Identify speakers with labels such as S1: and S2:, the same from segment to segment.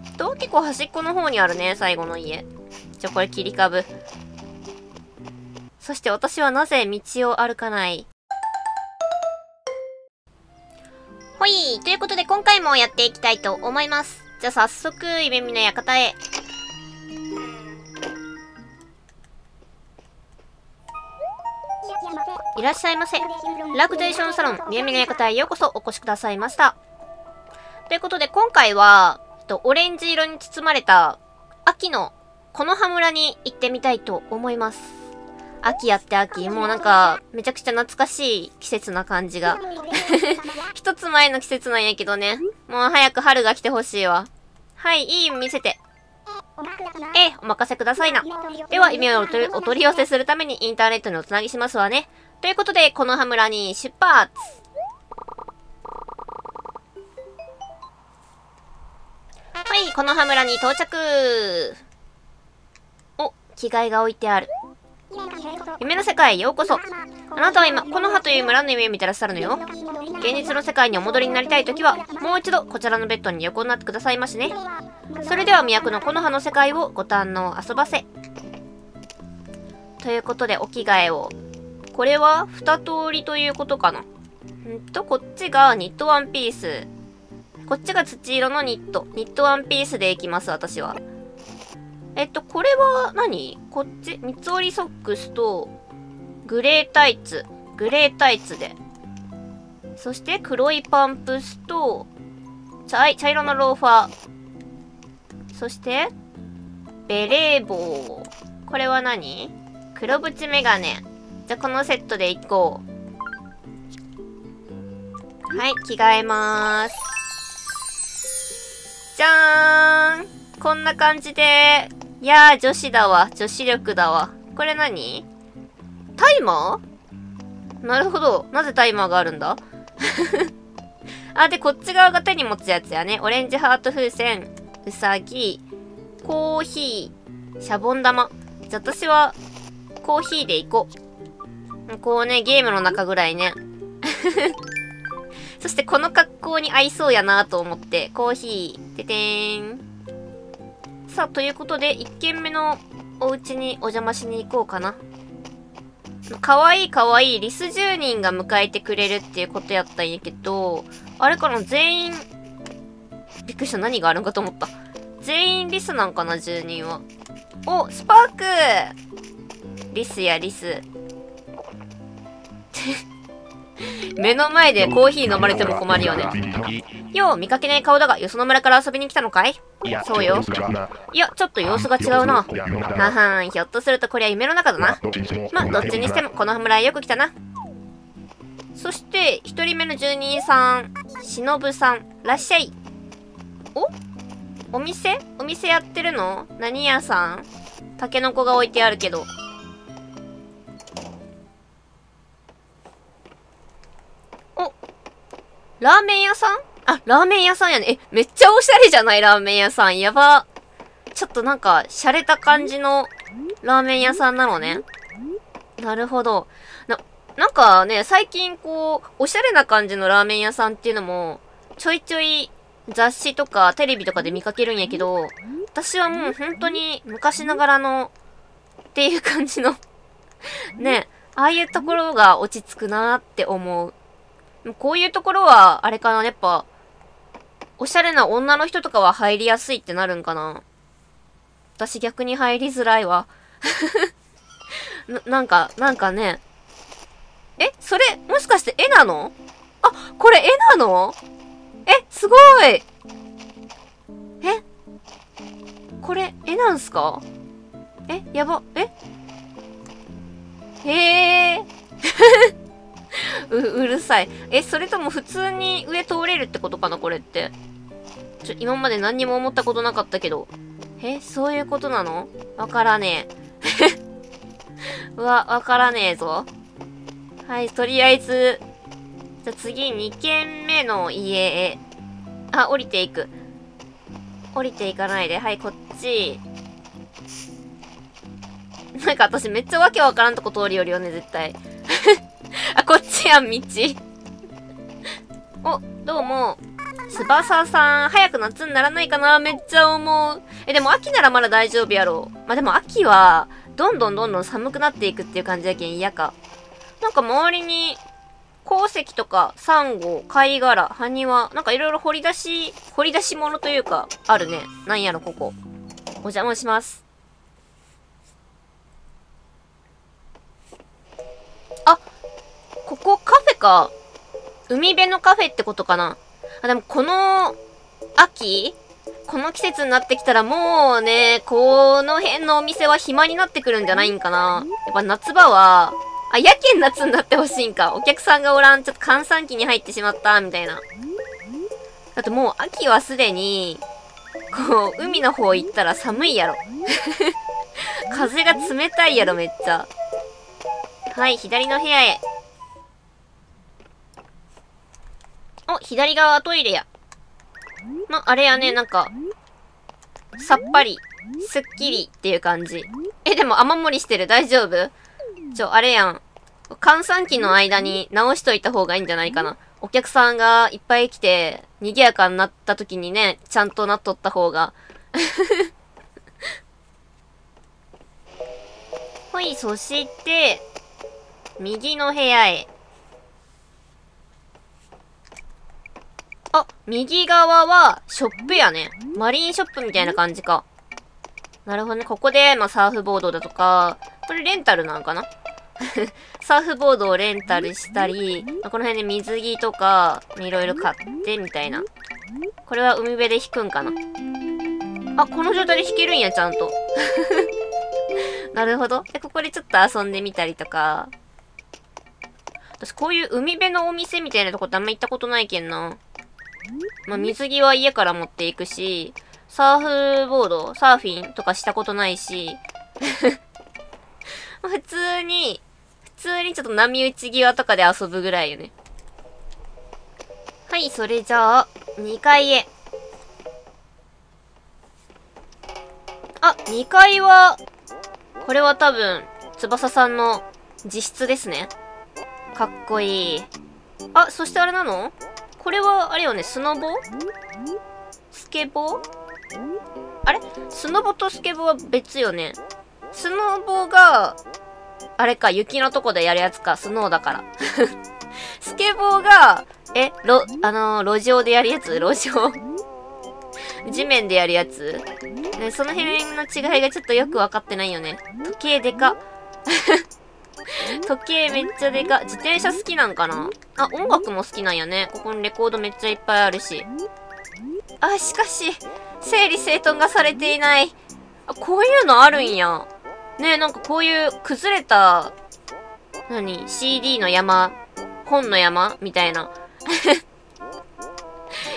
S1: んと、結構端っこの方にあるね、最後の家。じゃ、これ切り株。そして私はなぜ道を歩かない？ほいということで今回もやっていきたいと思います。じゃあ早速、夢見の館へ。いらっしゃいませ。ラクテーションサロン、夢見の館へようこそお越しくださいました。ということで今回は、オレンジ色に包まれた秋のこの葉村に行ってみたいと思います。秋やって秋。もうなんか、めちゃくちゃ懐かしい季節な感じが。一つ前の季節なんやけどね。もう早く春が来てほしいわ。はい、いい見せて。ええ、お任せくださいな。では、夢をお取り寄せするためにインターネットにおつなぎしますわね。ということで、この葉村に出発はい、この葉村に到着お、着替えが置いてある。夢の世界へようこそ。あなたは今、この葉という村の夢を見てらっしゃるのよ。現実の世界にお戻りになりたいときは、もう一度こちらのベッドに横になってくださいましね。それでは都のこの葉の世界をご堪能遊ばせ。ということで、お着替えを。これは二通りということかな。んと、こっちがニットワンピース。こっちが土色のニット。ニットワンピースでいきます、私は。えっと、これは何？こっち？三つ折りソックスと、グレータイツ。グレータイツで。そして黒いパンプスと、茶茶色のローファー。そして、ベレー帽。これは何？黒縁メガネ。じゃ、このセットでいこう。はい、着替えまーす。じゃーんこんな感じで、いやー、女子だわ。女子力だわ。これ何？タイマー？なるほど。なぜタイマーがあるんだ？あ、で、こっち側が手に持つやつやね。オレンジハート風船、うさぎ、コーヒー、シャボン玉。じゃ、私は、コーヒーでいこう。こうね、ゲームの中ぐらいね。そしてこの格好に合いそうやなと思って、コーヒー、ててーん。さあ、ということで、1軒目のお家にお邪魔しに行こうかな。かわいいかわいいリス住人が迎えてくれるっていうことやったんやけど、あれかな全員、びっくりした。何があるんかと思った。全員リスなんかな住人は。お、スパークリスやリス。目の前でコーヒー飲まれても困るよね。よう、見かけない顔だが、よその村から遊びに来たのかい?そうよ。いや、ちょっと様子が違うな。ははん、ひょっとするとこりゃ夢の中だな。ま、どっちにしても、この村へよく来たな。そして、一人目の住人さん、しのぶさん、らっしゃい。お？お店？お店やってるの？何屋さん？タケノコが置いてあるけど。ラーメン屋さん？あ、ラーメン屋さんやね。え、めっちゃおしゃれじゃない？ラーメン屋さん。やば。ちょっとなんか、洒落た感じのラーメン屋さんなのね。なるほど。な、なんかね、最近こう、おしゃれな感じのラーメン屋さんっていうのも、ちょいちょい雑誌とかテレビとかで見かけるんやけど、私はもう本当に昔ながらの、っていう感じのね、ああいうところが落ち着くなーって思う。こういうところは、あれかな、やっぱ、おしゃれな女の人とかは入りやすいってなるんかな。私逆に入りづらいわ。な、なんか、なんかね。えそれ、もしかして絵なの？あ、これ絵なの？え、すごいえ？これ、絵なんすか？えやば、え？へえ。う、うるさい。え、それとも普通に上通れるってことかなこれって。ちょ、今まで何にも思ったことなかったけど。え、そういうことなの？わからねえ。うわ、わからねえぞ。はい、とりあえず、じゃ次2軒目の家へ。あ、降りていく。降りていかないで。はい、こっち。なんか私めっちゃわけわからんとこ通りよるよね、絶対。あ、こっちやん、道。お、どうも。翼さん、早く夏にならないかなめっちゃ思う。え、でも秋ならまだ大丈夫やろ。まあ、でも秋は、どんどんどんどん寒くなっていくっていう感じやけん嫌か。なんか周りに、鉱石とか、サンゴ、貝殻、埴輪、なんかいろいろ掘り出し、掘り出し物というか、あるね。なんやろ、ここ。お邪魔します。か。海辺のカフェってことかな？あ、でもこの、秋この季節になってきたらもうね、この辺のお店は暇になってくるんじゃないんかな。やっぱ夏場は、あ、やけん夏になってほしいんか。お客さんがおらん、ちょっと閑散期に入ってしまった、みたいな。だってもう秋はすでに、こう、海の方行ったら寒いやろ。風が冷たいやろ、めっちゃ。はい、左の部屋へ。お、左側トイレや。ま、あれやね、なんか、さっぱり、すっきりっていう感じ。え、でも雨漏りしてる大丈夫？ちょ、あれやん。閑散期の間に直しといた方がいいんじゃないかな。お客さんがいっぱい来て、賑やかになった時にね、ちゃんとなっとった方が。ほい、そして、右の部屋へ。あ、右側はショップやね。マリンショップみたいな感じか。なるほどね。ここで、まあ、サーフボードだとか、これレンタルなんかな？サーフボードをレンタルしたり、ま、この辺で水着とか、いろいろ買ってみたいな。これは海辺で引くんかな？あ、この状態で引けるんや、ちゃんと。なるほど。で、ここでちょっと遊んでみたりとか。私、こういう海辺のお店みたいなとこってあんま行ったことないけんな。まあ、水着は家から持っていくし、サーフボード、サーフィンとかしたことないし、普通に、普通にちょっと波打ち際とかで遊ぶぐらいよね。はい、それじゃあ、2階へ。あ、2階は、これは多分、翼さんの自室ですね。かっこいい。あ、そしてあれなの？これは、あれよね、スノボ？スケボー？あれ？スノボとスケボーは別よね。スノボが、あれか、雪のとこでやるやつか、スノーだから。スケボーが、え、ろ、あのー、路上でやるやつ？路上？地面でやるやつ？ね、その辺の違いがちょっとよくわかってないよね。時計でか。時計めっちゃでか。自転車好きなんかな？あ、音楽も好きなんやね。ここにレコードめっちゃいっぱいあるし。あ、しかし、整理整頓がされていない。あ、こういうのあるんや。ねなんかこういう崩れた、何 ?CD の山、本の山みたいな。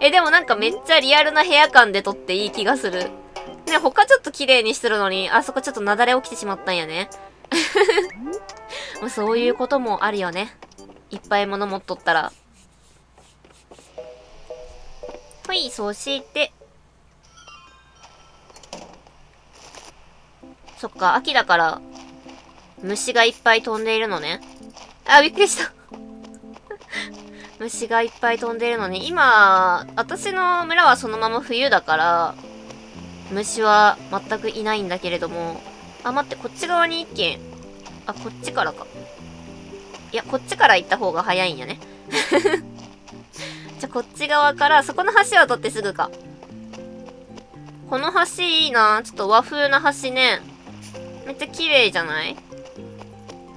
S1: え、でもなんかめっちゃリアルな部屋感で撮っていい気がする。ね、他ちょっと綺麗にしてるのに、あそこちょっと雪崩起きてしまったんやね。そういうこともあるよね。いっぱい物持っとったら。はい、そして、そっか、秋だから、虫がいっぱい飛んでいるのね。あ、びっくりした 虫がいっぱい飛んでいるのに、今、私の村はそのまま冬だから、虫は全くいないんだけれども、あ、待って、こっち側に一軒。あ、こっちからか。いや、こっちから行った方が早いんやね。じゃ、こっち側から、そこの橋を取ってすぐか。この橋いいな。ちょっと和風な橋ね。めっちゃ綺麗じゃない？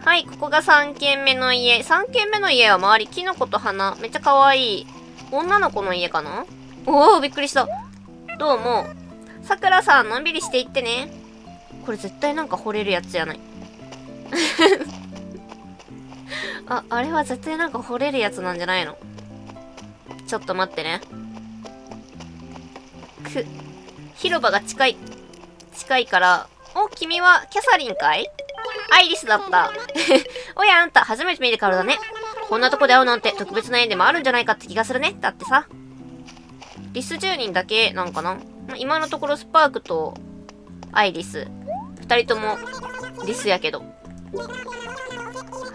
S1: はい、ここが3軒目の家。3軒目の家は周り、キノコと花。めっちゃ可愛い。女の子の家かな？おおびっくりした。どうも。さくらさん、のんびりしていってね。これ絶対なんか惚れるやつじゃない。あ、あれは絶対なんか惚れるやつなんじゃないの？ちょっと待ってね。く、広場が近い、近いから、お、君はキャサリンかい？アイリスだった。おや、あんた、初めて見るからだね。こんなとこで会うなんて特別な縁でもあるんじゃないかって気がするね。だってさ。リス10人だけなんかな？今のところスパークとアイリス。二人ともリスやけど。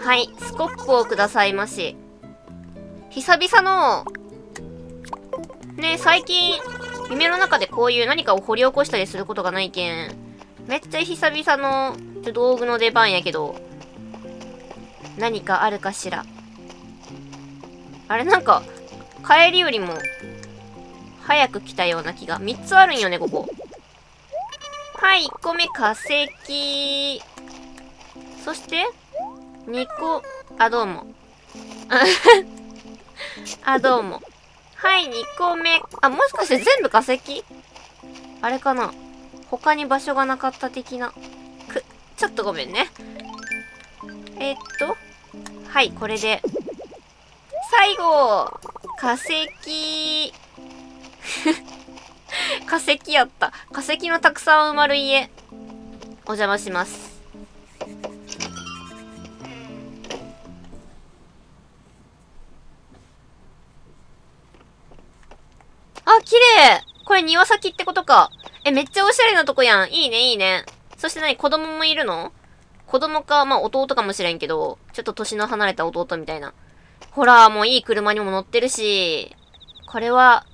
S1: はい、スコップをくださいまし。久々のね最近、夢の中でこういう何かを掘り起こしたりすることがないけん、めっちゃ久々の道具の出番やけど、何かあるかしら。あれなんか、帰りよりも、早く来たような気が。3つあるんよね、ここ。はい、1個目化石。そして、2個、あ、どうも。あ、どうも。はい、2個目。あ、もしかして全部化石？あれかな他に場所がなかった的な。く、ちょっとごめんね。えー、っと。はい、これで。最後化石 化石やった。化石のたくさん埋まる家。お邪魔します。あ、綺麗これ庭先ってことか。え、めっちゃおしゃれなとこやん。いいね、いいね。そして何子供もいるの？子供か、まあ弟かもしれんけど、ちょっと年の離れた弟みたいな。ほら、もういい車にも乗ってるし、これは、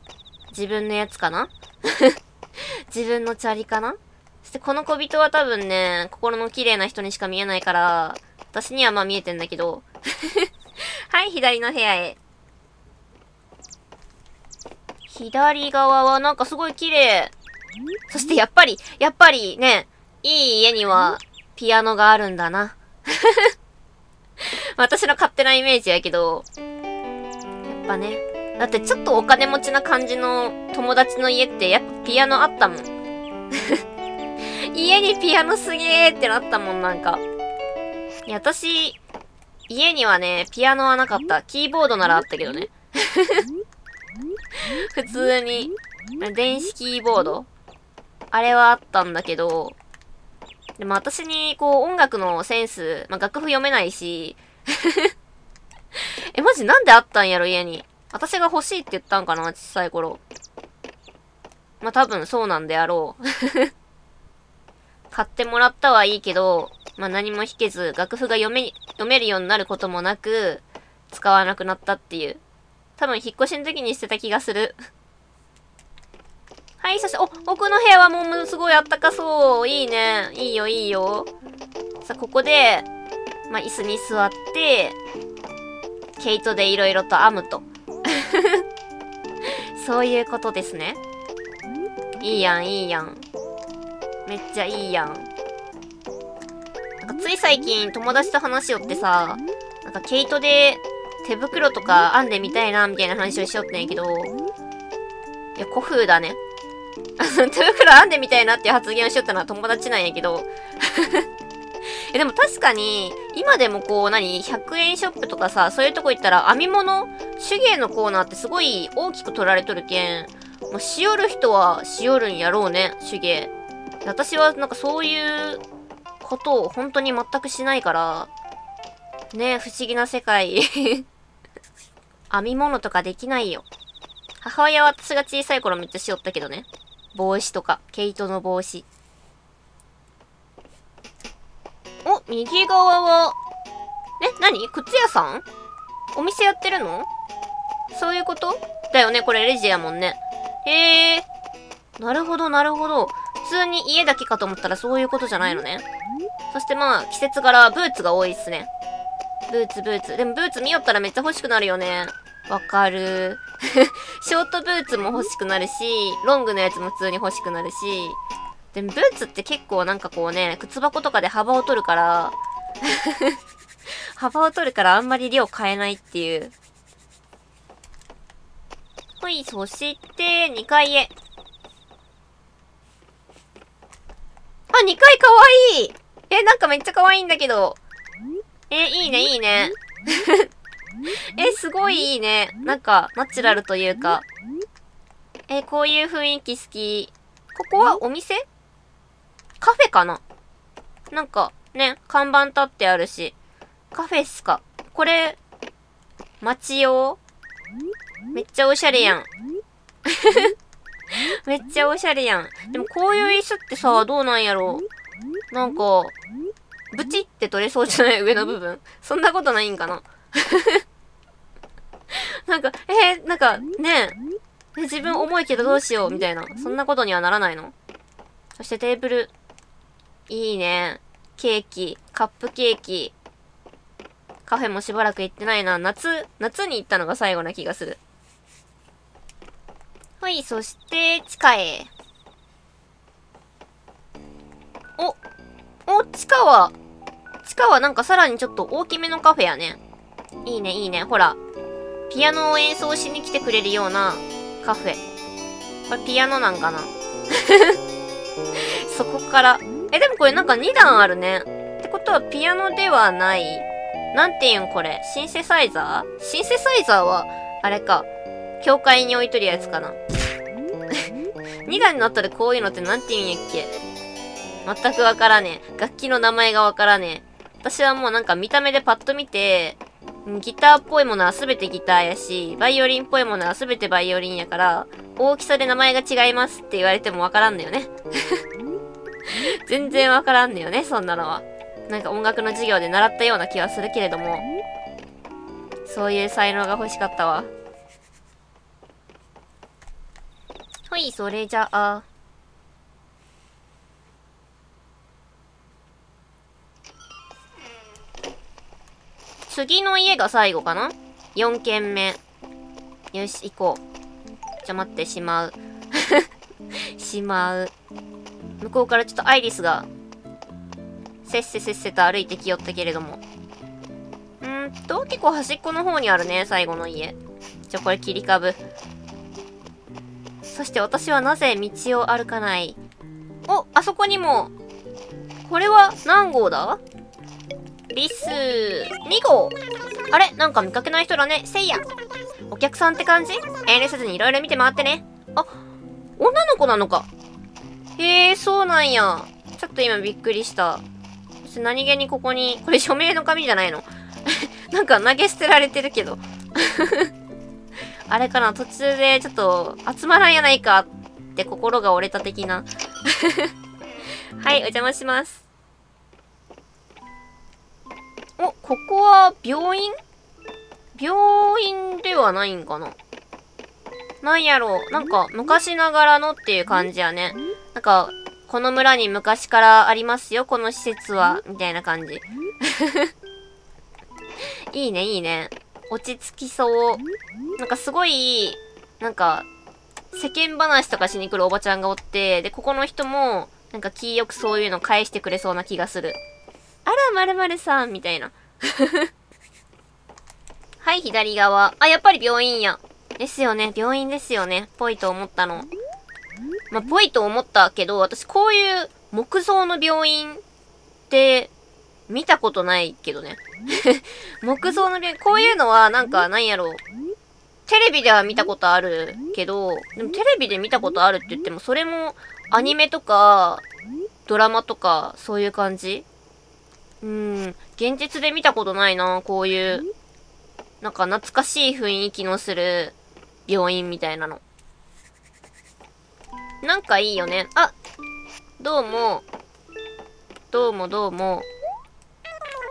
S1: 自分のやつかな？自分のチャリかな？そしてこの小人は多分ね、心の綺麗な人にしか見えないから、私にはまあ見えてんだけど。はい、左の部屋へ。左側はなんかすごい綺麗。そしてやっぱり、やっぱりね、いい家にはピアノがあるんだな。私の勝手なイメージやけど、やっぱね。だってちょっとお金持ちな感じの友達の家ってやっぱピアノあったもん。家にピアノすげーってなったもん、なんか。いや、私、家にはね、ピアノはなかった。キーボードならあったけどね。普通に、電子キーボードあれはあったんだけど、でも私に、こう、音楽のセンス、まあ、楽譜読めないし、え、マジなんであったんやろ、家に。私が欲しいって言ったんかな、小さい頃。まあ、多分そうなんであろう。買ってもらったはいいけど、まあ、何も弾けず、楽譜が読め、読めるようになることもなく、使わなくなったっていう。多分引っ越しの時に捨てた気がする。はい、そして、お、奥の部屋はもうすごいあったかそう。いいね。いいよ、いいよ。さあ、ここで、まあ、椅子に座って、毛糸でいろいろと編むと。そういうことですね。いいやん、いいやん。めっちゃいいやん。なんかつい最近友達と話しよってさ、なんか毛糸で手袋とか編んでみたいな、みたいな話をしよってんやけど、いや、古風だね。手袋編んでみたいなっていう発言をしよったのは友達なんやけどえ、でも確かに、今でもこう、何 ?100 円ショップとかさ、そういうとこ行ったら編み物、手芸のコーナーってすごい大きく取られとるけん、まあ、しよる人はしよるんやろうね、手芸。私はなんかそういうことを本当に全くしないから、ね不思議な世界 編み物とかできないよ。母親は私が小さい頃めっちゃしよったけどね。帽子とか、毛糸の帽子。お、右側は、え、何？靴屋さん？お店やってるの？そういうこと？だよね、これレジやもんね。へえ。なるほど、なるほど。普通に家だけかと思ったらそういうことじゃないのね。そしてまあ、季節柄ブーツが多いっすね。ブーツ、ブーツ。でもブーツ見よったらめっちゃ欲しくなるよね。わかる。ショートブーツも欲しくなるし、ロングのやつも普通に欲しくなるし、でもブーツって結構なんかこうね、靴箱とかで幅を取るから 幅を取るからあんまり量変えないっていう。ほい、そして、2階へ。あ、2階かわいいえ、なんかめっちゃかわいいんだけど。え、いいね、いいね。え、すごいいいね。なんか、ナチュラルというか。え、こういう雰囲気好き。ここはお店？カフェかな？なんか、ね、看板立ってあるし。カフェっすか？これ、街用？めっちゃおしゃれやん。めっちゃおしゃれやん。でもこういう椅子ってさ、どうなんやろ？なんか、ブチって取れそうじゃない？上の部分。そんなことないんかな？なんか、えー、なんかね、え、自分重いけどどうしよう？みたいな。そんなことにはならないの？そしてテーブル。いいね。ケーキ、カップケーキ。カフェもしばらく行ってないな。夏、夏に行ったのが最後な気がする。はい、そして、地下へ。お、お、地下は、地下はなんかさらにちょっと大きめのカフェやね。いいね、いいね。ほら、ピアノを演奏しに来てくれるようなカフェ。これピアノなんかな？そこから。え、でもこれなんか2段あるね。ってことはピアノではない。なんていうんこれ？シンセサイザー？シンセサイザーは、あれか。教会に置いとるやつかな。2段になったらこういうのってなんて言うんやっけ？全くわからねえ。楽器の名前がわからねえ。私はもうなんか見た目でパッと見て、ギターっぽいものは全てギターやし、バイオリンっぽいものは全てバイオリンやから、大きさで名前が違いますって言われてもわからんのよね。全然わからんのよね、そんなのは。なんか音楽の授業で習ったような気はするけれども、そういう才能が欲しかったわ。はい、それじゃあ。次の家が最後かな ?4 軒目。よし、行こう。じゃ、待って、しまう。しまう。向こうからちょっとアイリスが、せっせせっせと歩いてきよったけれども。んーと、結構端っこの方にあるね、最後の家。じゃ、これ切り株。そして私はなぜ道を歩かない？お、あそこにも、これは何号だ？リス、2号あれなんか見かけない人だね。せいや。お客さんって感じ？遠慮せずに色々見て回ってね。あ、女の子なのか。へえ、そうなんや。ちょっと今びっくりした。何気にここに、これ署名の紙じゃないの なんか投げ捨てられてるけど あれかな途中でちょっと集まらんやないかって心が折れた的な はい、お邪魔します。お、ここは病院？病院ではないんかななんやろう。なんか、昔ながらのっていう感じやね。なんか、この村に昔からありますよ、この施設は。みたいな感じ。いいね、いいね。落ち着きそう。なんかすごい、なんか、世間話とかしに来るおばちゃんがおって、で、ここの人も、なんか気よくそういうの返してくれそうな気がする。あら、まるまるさん、みたいな。はい、左側。あ、やっぱり病院や。ですよね。病院ですよね。ぽいと思ったの。まあ、ぽいと思ったけど、私こういう木造の病院って、見たことないけどね。木造の病院、こういうのはなんか、なんやろう。テレビでは見たことあるけど、でもテレビで見たことあるって言っても、それもアニメとか、ドラマとか、そういう感じうん、現実で見たことないな、こういう、なんか懐かしい雰囲気のする病院みたいなの。なんかいいよね。あ、どうも。どうもどうも。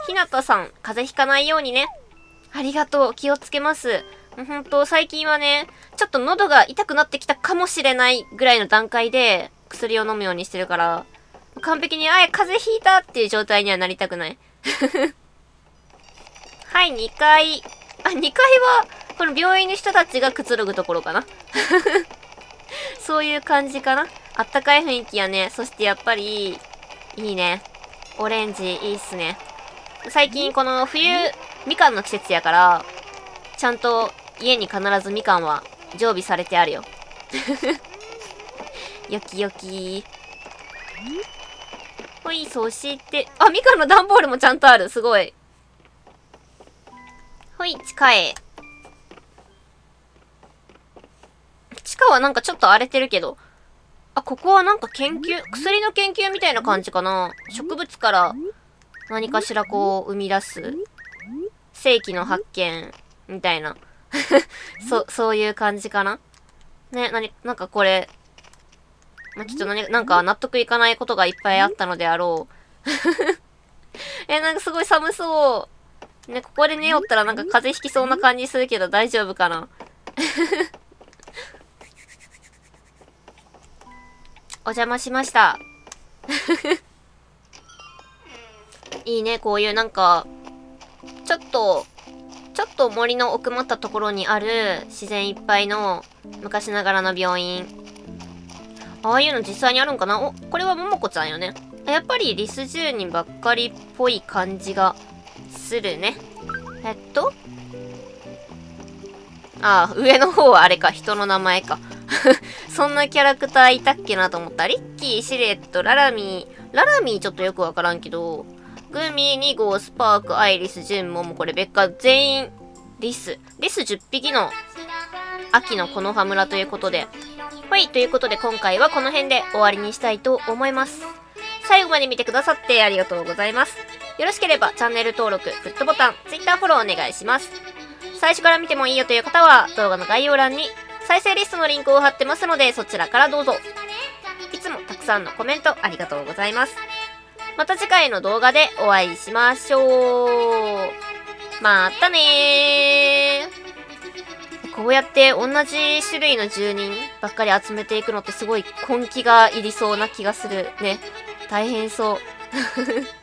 S1: ひなたさん、風邪ひかないようにね。ありがとう。気をつけます。ほんと、最近はね、ちょっと喉が痛くなってきたかもしれないぐらいの段階で、薬を飲むようにしてるから、完璧に、あえ、風邪ひいたっていう状態にはなりたくない。はい、2階。あ、2階は、この病院の人たちがくつろぐところかな。そういう感じかな。あったかい雰囲気やね。そしてやっぱり、いいね。オレンジいいっすね。最近この冬、みかんの季節やから、ちゃんと家に必ずみかんは常備されてあるよ。よきよきほい、そして、あ、みかんの段ボールもちゃんとある。すごい。ほい、地下はなんかちょっと荒れてるけど。あ、ここはなんか研究、薬の研究みたいな感じかな。植物から何かしらこう生み出す。世紀の発見、みたいな。そ、そういう感じかなね、なに、なんかこれ、まあ、きっと何、なんか納得いかないことがいっぱいあったのであろう。え、なんかすごい寒そう。ね、ここで寝よったらなんか風邪ひきそうな感じするけど大丈夫かなお邪魔しました。いいね、こういうなんか、ちょっと、ちょっと森の奥まったところにある自然いっぱいの昔ながらの病院。ああいうの実際にあるんかな？お、これはももこちゃんよね。やっぱりリス住人ばっかりっぽい感じがするね。えっと？ああ、上の方はあれか、人の名前か。そんなキャラクターいたっけなと思った。リッキー、シレット、ララミー。ララミーちょっとよくわからんけど、グミ、2号、スパーク、アイリス、ジュン、モモ、これ別カ全員、リス。リス10匹の秋の木の葉村ということで。はい、ということで今回はこの辺で終わりにしたいと思います。最後まで見てくださってありがとうございます。よろしければチャンネル登録、グッドボタン、Twitter フォローお願いします。最初から見てもいいよという方は動画の概要欄に再生リストのリンクを貼ってますのでそちらからどうぞ。いつもたくさんのコメントありがとうございます。また次回の動画でお会いしましょう。またねー。こうやって同じ種類の住人ばっかり集めていくのってすごい根気がいりそうな気がするね。大変そう。